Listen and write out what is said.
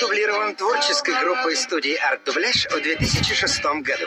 дублирован творческой группой студии «Арт Дубляж» в 2006 году.